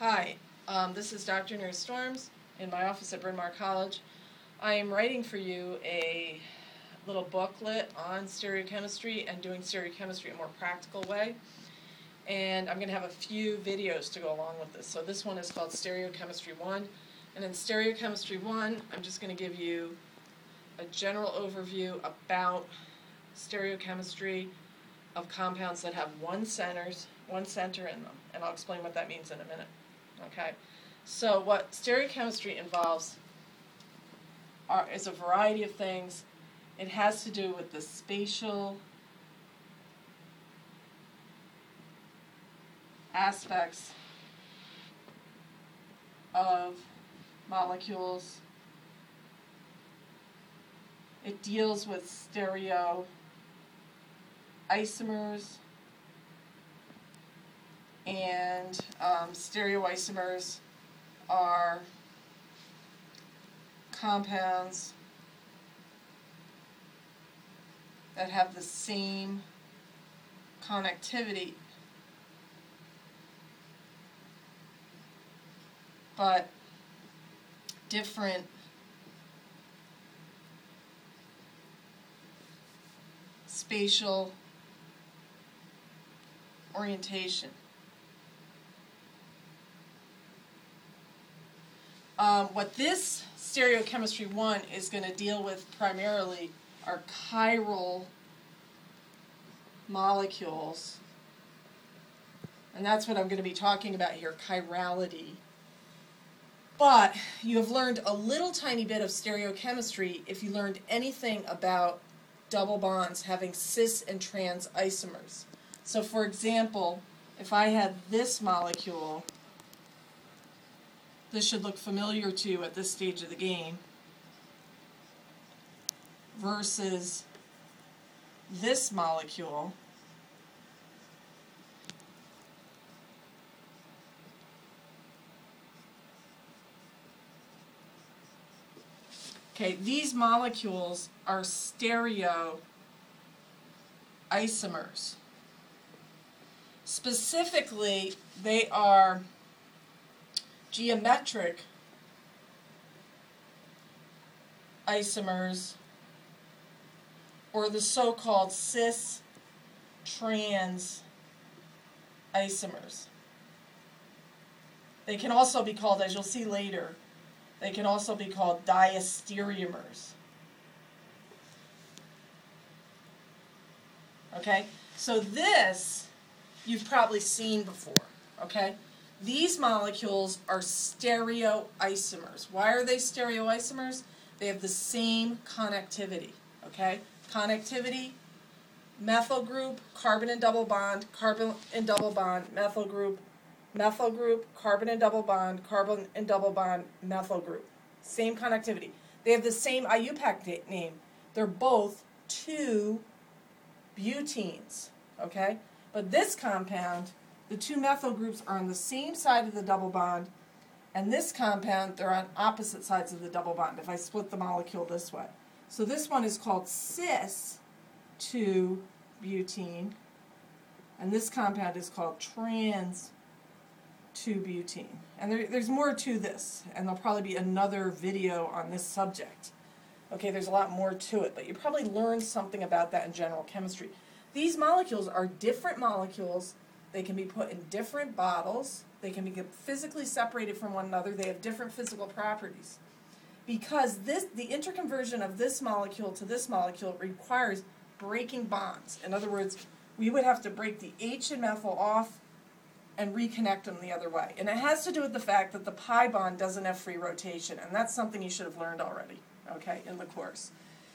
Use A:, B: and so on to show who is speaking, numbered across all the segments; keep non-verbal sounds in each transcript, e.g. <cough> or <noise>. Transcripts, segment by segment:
A: Hi, um, this is Dr. Nerz-Stormes in my office at Bryn Mawr College. I am writing for you a little booklet on stereochemistry and doing stereochemistry in a more practical way. And I'm going to have a few videos to go along with this. So this one is called Stereochemistry 1. And in Stereochemistry 1, I'm just going to give you a general overview about stereochemistry of compounds that have one centers, one center in them. And I'll explain what that means in a minute. Okay? So what stereochemistry involves are, is a variety of things. It has to do with the spatial aspects of molecules. It deals with stereo isomers and um, stereoisomers are compounds that have the same connectivity but different spatial orientation. Um, what this stereochemistry 1 is going to deal with primarily are chiral molecules. And that's what I'm going to be talking about here, chirality. But you have learned a little tiny bit of stereochemistry if you learned anything about double bonds having cis and trans isomers. So for example, if I had this molecule, this should look familiar to you at this stage of the game, versus this molecule, Okay, these molecules are stereo isomers. Specifically, they are geometric isomers or the so-called cis trans isomers. They can also be called, as you'll see later, they can also be called diastereomers. Okay, so this you've probably seen before. Okay, these molecules are stereoisomers. Why are they stereoisomers? They have the same connectivity. Okay, connectivity, methyl group, carbon and double bond, carbon and double bond, methyl group, methyl group, carbon and double bond, carbon and double bond, methyl group. Same connectivity. They have the same IUPAC name. They're both two butenes, okay? But this compound, the two methyl groups are on the same side of the double bond, and this compound, they're on opposite sides of the double bond if I split the molecule this way. So this one is called cis 2-butene, and this compound is called trans 2-butene. And there, there's more to this, and there'll probably be another video on this subject. Okay, there's a lot more to it, but you probably learned something about that in general chemistry. These molecules are different molecules. They can be put in different bottles. They can be physically separated from one another. They have different physical properties. Because this, the interconversion of this molecule to this molecule requires breaking bonds. In other words, we would have to break the H and methyl off and reconnect them the other way. And it has to do with the fact that the pi bond doesn't have free rotation, and that's something you should have learned already, okay, in the course.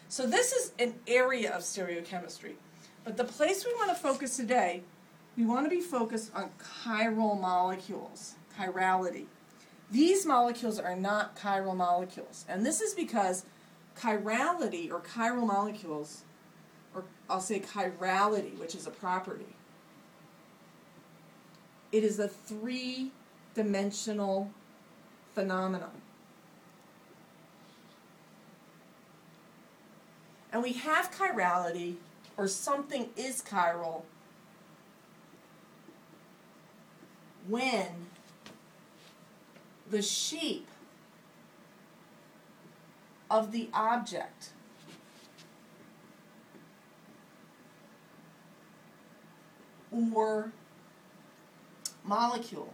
A: So this is an area of stereochemistry. But the place we want to focus today, we want to be focused on chiral molecules, chirality. These molecules are not chiral molecules. And this is because chirality, or chiral molecules, or I'll say chirality, which is a property, it is a three-dimensional phenomenon. And we have chirality, or something is chiral, when the shape of the object or molecule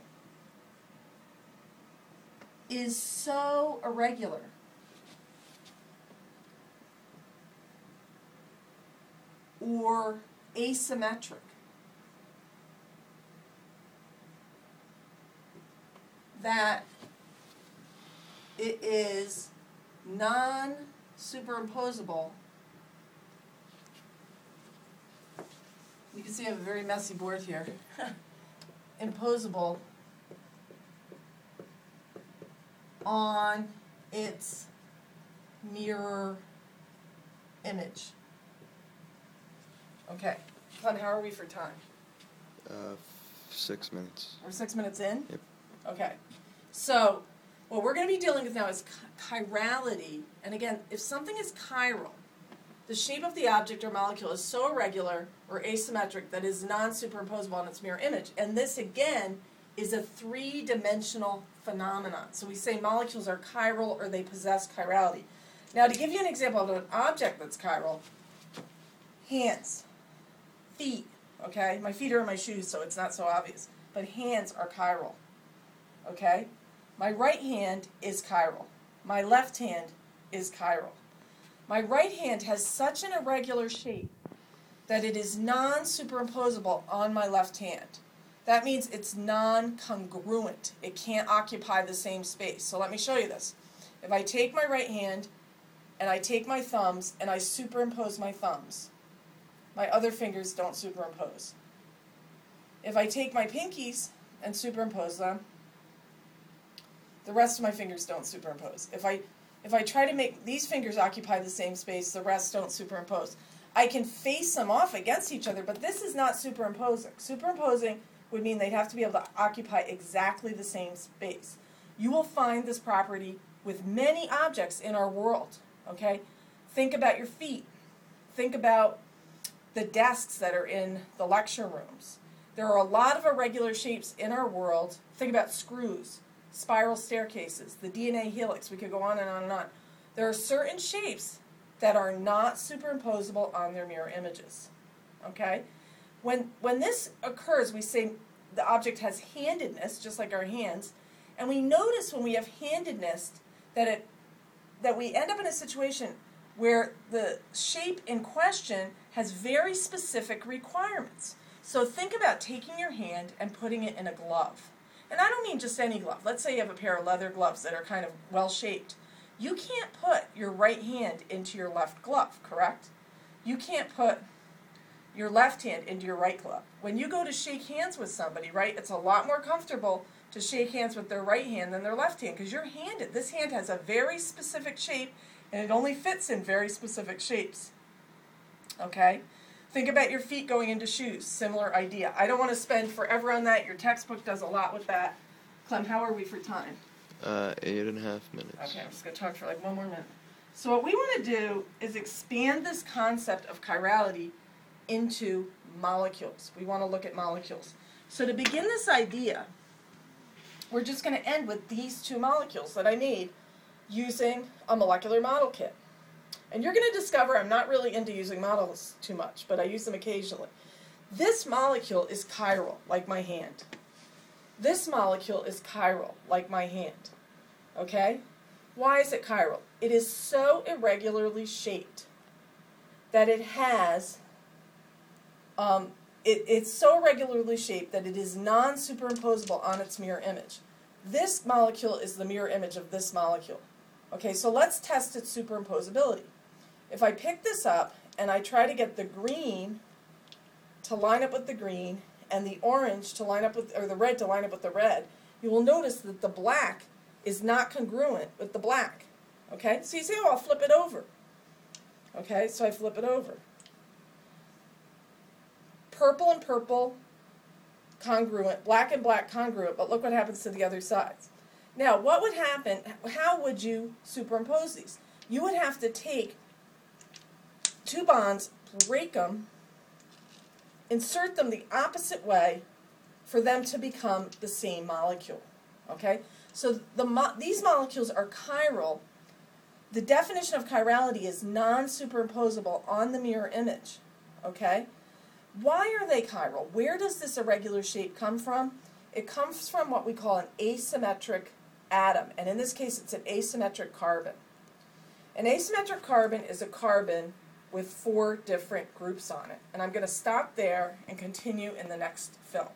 A: is so irregular or asymmetric that it is non superimposable. You can see I have a very messy board here. <laughs> Imposable on its mirror image. Okay, Clem, how are we for time?
B: Uh, six minutes.
A: We're six minutes in?
B: Yep.
A: Okay. So, what we're going to be dealing with now is chirality. And again, if something is chiral, the shape of the object or molecule is so irregular or asymmetric that it is non superimposable on its mirror image. And this, again, is a three dimensional phenomenon. So, we say molecules are chiral or they possess chirality. Now, to give you an example of an object that's chiral, hands, feet, okay? My feet are in my shoes, so it's not so obvious. But hands are chiral, okay? My right hand is chiral. My left hand is chiral. My right hand has such an irregular shape that it is non superimposable on my left hand. That means it's non congruent. It can't occupy the same space. So let me show you this. If I take my right hand and I take my thumbs and I superimpose my thumbs, my other fingers don't superimpose. If I take my pinkies and superimpose them, the rest of my fingers don't superimpose. If I if I try to make these fingers occupy the same space, the rest don't superimpose. I can face them off against each other, but this is not superimposing. Superimposing would mean they'd have to be able to occupy exactly the same space. You will find this property with many objects in our world, okay? Think about your feet. Think about the desks that are in the lecture rooms. There are a lot of irregular shapes in our world. Think about screws, spiral staircases, the DNA helix. We could go on and on and on. There are certain shapes that are not superimposable on their mirror images. Okay? When when this occurs, we say the object has handedness, just like our hands, and we notice when we have handedness that it that we end up in a situation where the shape in question has very specific requirements. So think about taking your hand and putting it in a glove. And I don't mean just any glove. Let's say you have a pair of leather gloves that are kind of well shaped. You can't put your right hand into your left glove, correct? You can't put your left hand into your right glove. When you go to shake hands with somebody, right, it's a lot more comfortable to shake hands with their right hand than their left hand because your hand. This hand has a very specific shape and it only fits in very specific shapes. Okay? Think about your feet going into shoes. Similar idea. I don't want to spend forever on that. Your textbook does a lot with that. Clem, how are we for time?
B: Uh, eight and a half minutes.
A: Okay, I'm just going to talk for like one more minute. So, what we want to do is expand this concept of chirality into molecules. We want to look at molecules. So, to begin this idea, we're just going to end with these two molecules that I made using a molecular model kit. And you're going to discover I'm not really into using models too much, but I use them occasionally. This molecule is chiral, like my hand. This molecule is chiral, like my hand. Okay? Why is it chiral? It is so irregularly shaped that it has, um, it, it's so irregularly shaped that it is non superimposable on its mirror image. This molecule is the mirror image of this molecule. Okay, so let's test its superimposability. If I pick this up and I try to get the green to line up with the green and the orange to line up with, or the red to line up with the red, you will notice that the black is not congruent with the black. Okay, so you say, oh, I'll flip it over. Okay, so I flip it over. Purple and purple, congruent, black and black, congruent, but look what happens to the other sides. Now, what would happen? How would you superimpose these? You would have to take two bonds, break them, insert them the opposite way for them to become the same molecule. Okay, so the mo- these molecules are chiral. The definition of chirality is non-superimposable on the mirror image. Okay, why are they chiral? Where does this irregular shape come from? It comes from what we call an asymmetric atom, and in this case, it's an asymmetric carbon. An asymmetric carbon is a carbon with four different groups on it. And I'm going to stop there and continue in the next film.